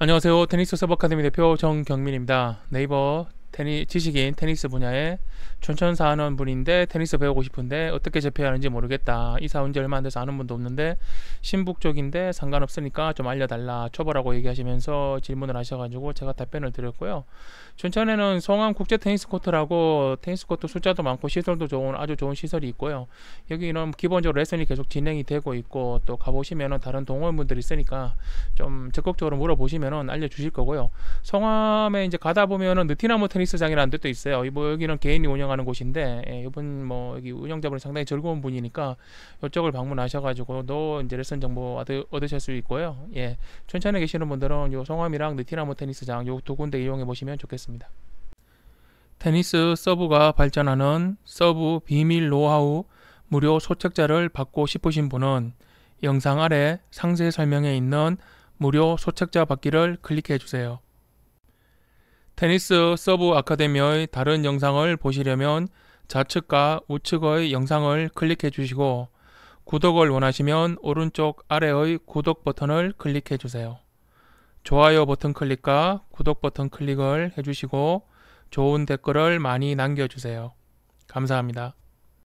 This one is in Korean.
안녕하세요. 테니스 서브 아카데미 대표 정경민입니다. 네이버 테니 지식인 테니스 분야에 춘천 사시는 분인데 테니스 배우고 싶은데 어떻게 접해야 하는지 모르겠다. 이사 온 지 얼마 안 돼서 아는 분도 없는데 신북 쪽인데 상관없으니까 좀 알려달라. 초보라고 얘기하시면서 질문을 하셔가지고 제가 답변을 드렸고요. 춘천에는 송암 국제 테니스 코트라고 테니스 코트 숫자도 많고 시설도 좋은 아주 좋은 시설이 있고요. 여기는 기본적으로 레슨이 계속 진행이 되고 있고 또 가보시면은 다른 동호인분들이 있으니까 좀 적극적으로 물어보시면은 알려주실 거고요. 송암에 이제 가다 보면은 느티나무 테니스 장이라는 데도 있어요. 뭐 여기는 개인이 운영하는 곳인데 예, 이분 뭐 여기 운영자분이 상당히 즐거운 분이니까 이쪽을 방문하셔가지고 너 이제 레슨 정보 얻으, 얻으실 수 있고요. 예, 춘천에 계시는 분들은 요 송암이랑 느티나무 테니스장 요 두 군데 이용해 보시면 좋겠습니다. 테니스 서브가 발전하는 서브 비밀 노하우 무료 소책자를 받고 싶으신 분은 영상 아래 상세 설명에 있는 무료 소책자 받기를 클릭해 주세요. 테니스 서브 아카데미의 다른 영상을 보시려면 좌측과 우측의 영상을 클릭해 주시고 구독을 원하시면 오른쪽 아래의 구독 버튼을 클릭해 주세요. 좋아요 버튼 클릭과 구독 버튼 클릭을 해주시고 좋은 댓글을 많이 남겨주세요. 감사합니다.